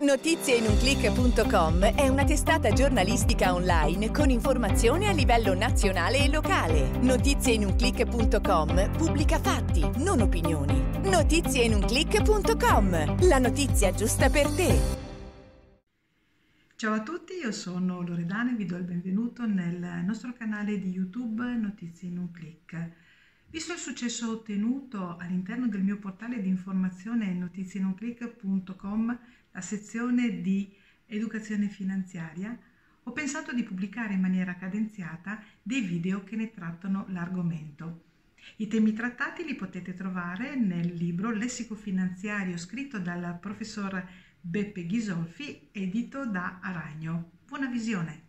Notizieinumclick.com è una testata giornalistica online con informazioni a livello nazionale e locale. Notizieinumclick.com pubblica fatti, non opinioni. Notizieinumclick.com, la notizia giusta per te. Ciao a tutti, io sono Loredana e vi do il benvenuto nel nostro canale di YouTube Notizie in un click. Visto il successo ottenuto all'interno del mio portale di informazione notizieinunclick.com la sezione di educazione finanziaria, ho pensato di pubblicare in maniera cadenziata dei video che ne trattano l'argomento. I temi trattati li potete trovare nel libro Lessico finanziario scritto dal professor Beppe Ghisolfi, edito da Aragno. Buona visione!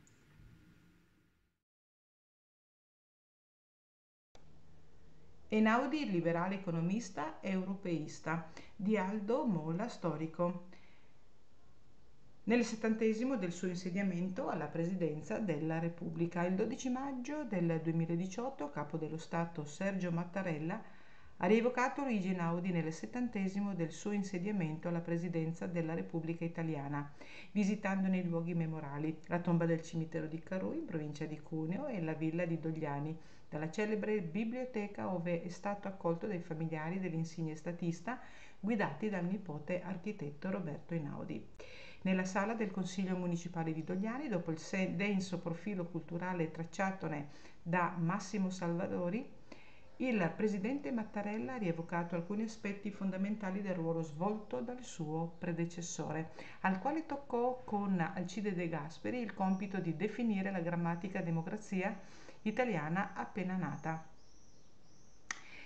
Einaudi, liberale economista europeista, di Aldo Mola, storico nel settantesimo del suo insediamento alla presidenza della Repubblica. Il 12 maggio del 2018, capo dello Stato Sergio Mattarella ha rievocato Luigi Naudi nel settantesimo del suo insediamento alla presidenza della Repubblica Italiana, visitandone i luoghi memorali, la tomba del cimitero di Carù in provincia di Cuneo e la villa di Dogliani, dalla celebre biblioteca dove è stato accolto dai familiari dell'insigne statista guidati dal nipote architetto Roberto Einaudi. Nella sala del Consiglio Municipale di Dogliani, dopo il denso profilo culturale tracciatone da Massimo Salvadori, il presidente Mattarella ha rievocato alcuni aspetti fondamentali del ruolo svolto dal suo predecessore, al quale toccò con Alcide De Gasperi il compito di definire la grammatica democrazia italiana appena nata.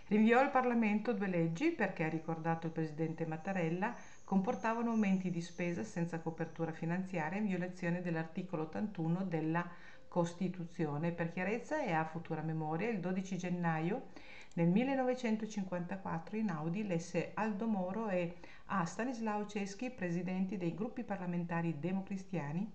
Rinviò al Parlamento due leggi perché, ha ricordato il presidente Mattarella, comportavano aumenti di spesa senza copertura finanziaria in violazione dell'articolo 81 della Costituzione. Per chiarezza e a futura memoria, il 12 gennaio del 1954 in Audi lesse Aldo Moro e a Stanislao Ceschi, presidenti dei gruppi parlamentari democristiani,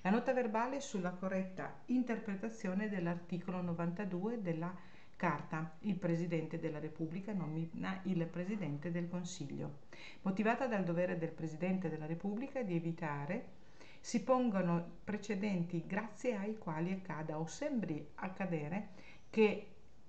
la nota verbale sulla corretta interpretazione dell'articolo 92 della Costituzione Carta. Il Presidente della Repubblica nomina il Presidente del Consiglio. Motivata dal dovere del Presidente della Repubblica di evitare si pongono precedenti grazie ai quali accada o sembri accadere che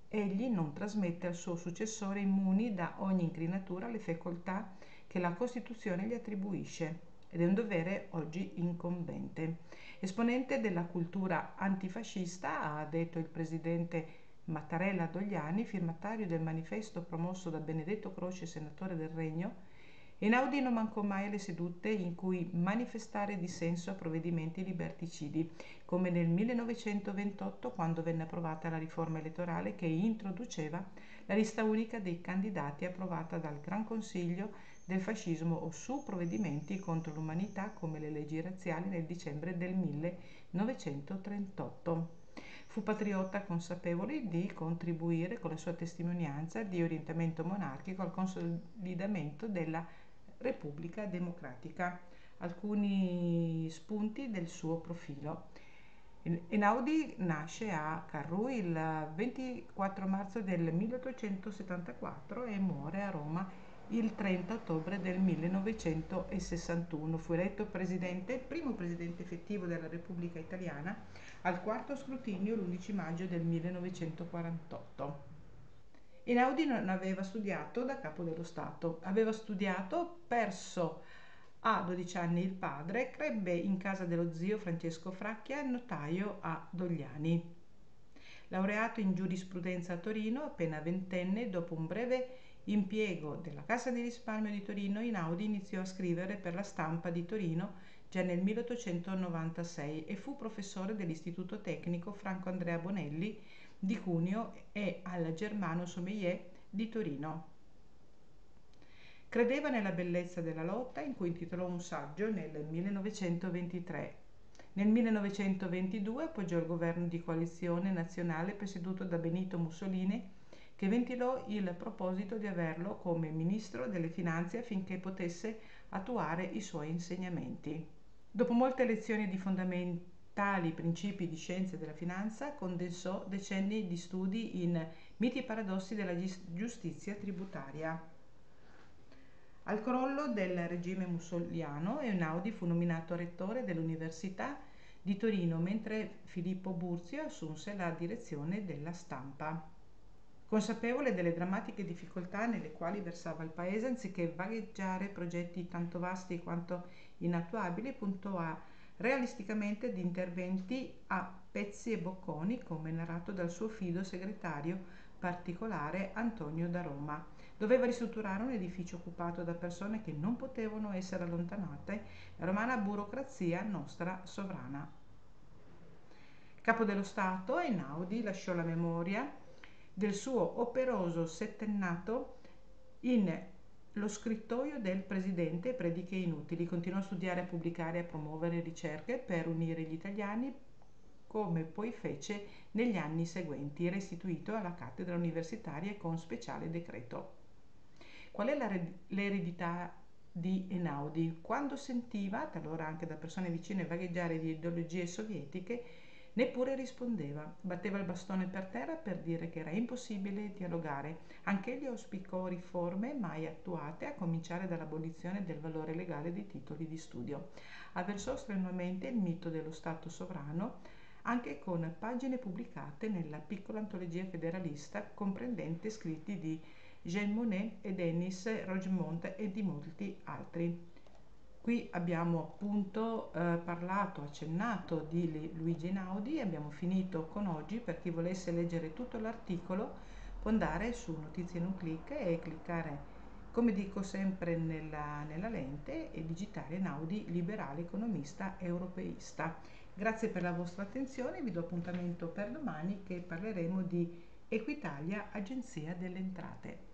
egli non trasmette al suo successore immuni da ogni incrinatura le facoltà che la Costituzione gli attribuisce ed è un dovere oggi incombente. Esponente della cultura antifascista, ha detto il presidente Mattarella Dogliani, firmatario del manifesto promosso da Benedetto Croce, senatore del Regno, Einaudi non mancò mai alle sedute in cui manifestare dissenso a provvedimenti liberticidi, come nel 1928 quando venne approvata la riforma elettorale che introduceva la lista unica dei candidati approvata dal Gran Consiglio del fascismo o su provvedimenti contro l'umanità come le leggi razziali nel dicembre del 1938. Fu patriota consapevole di contribuire con la sua testimonianza di orientamento monarchico al consolidamento della Repubblica Democratica. Alcuni spunti del suo profilo. Einaudi nasce a Carru il 24 marzo del 1874 e muore a Roma il 30 ottobre del 1961. Fu eletto presidente, primo presidente effettivo della Repubblica Italiana, al quarto scrutinio l'11 maggio del 1948. Einaudi non aveva studiato da capo dello Stato, aveva studiato, perso a 12 anni il padre, crebbe in casa dello zio Francesco Fracchia, notaio a Dogliani. Laureato in giurisprudenza a Torino, appena ventenne, dopo un breve impiego della Cassa di risparmio di Torino, Einaudi iniziò a scrivere per la stampa di Torino già nel 1896 e fu professore dell'Istituto Tecnico Franco Andrea Bonelli di Cuneo e al Germano Sommelier di Torino. Credeva nella bellezza della lotta in cui intitolò un saggio nel 1923. Nel 1922 appoggiò il governo di coalizione nazionale presieduto da Benito Mussolini che ventilò il proposito di averlo come ministro delle finanze affinché potesse attuare i suoi insegnamenti. Dopo molte lezioni di fondamentali principi di scienze della finanza, condensò decenni di studi in Miti e paradossi della giustizia tributaria. Al crollo del regime mussoliano Einaudi fu nominato rettore dell'Università di Torino, mentre Filippo Burzio assunse la direzione della stampa. Consapevole delle drammatiche difficoltà nelle quali versava il paese, anziché vagheggiare progetti tanto vasti quanto inattuabili, puntò a realisticamente di interventi a pezzi e bocconi, come narrato dal suo fido segretario particolare Antonio da Roma. Doveva ristrutturare un edificio occupato da persone che non potevano essere allontanate, la romana burocrazia nostra sovrana. Capo dello Stato, Einaudi lasciò la memoria del suo operoso settennato in lo scrittoio del presidente prediche inutili. Continuò a studiare, a pubblicare, a promuovere ricerche per unire gli italiani come poi fece negli anni seguenti, restituito alla cattedra universitaria con speciale decreto. Qual è l'eredità di Einaudi? Quando sentiva, talora anche da persone vicine, vagheggiare di ideologie sovietiche, Neppure rispondeva, batteva il bastone per terra per dire che era impossibile dialogare. Anch'egli auspicò riforme mai attuate, a cominciare dall'abolizione del valore legale dei titoli di studio. Avversò strenuamente il mito dello Stato sovrano, anche con pagine pubblicate nella piccola antologia federalista comprendente scritti di Jean Monnet e Denis Rogemont e di molti altri. Qui abbiamo appunto eh, parlato, accennato di Luigi Naudi e abbiamo finito con oggi. Per chi volesse leggere tutto l'articolo può andare su Notizie in un clic e cliccare, come dico sempre nella, nella lente, e digitare Naudi liberale economista europeista. Grazie per la vostra attenzione, vi do appuntamento per domani che parleremo di Equitalia, Agenzia delle Entrate.